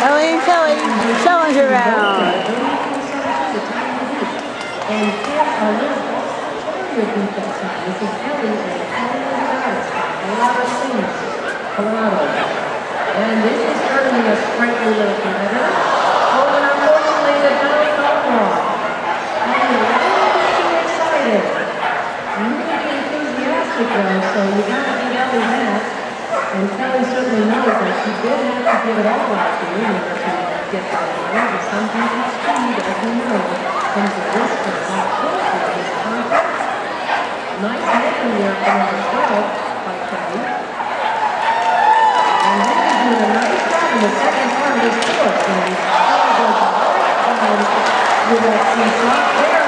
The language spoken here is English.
Ellie and Kelly, Challengers round. And This is. And certainly a sprightly little competitor. Oh, but unfortunately, the belly got wrong. And really too excited. Really enthusiastic though, so you gotta beat Ellie that. And Kelly certainly knows that she did have to give it all last year to get that medal. But sometimes speed, as we know, comes at risk of a lot closer to this contest. Nice making there from number 12 by Kelly. And then he's doing a nice job in the second part of his course. And he's still goes right that inside.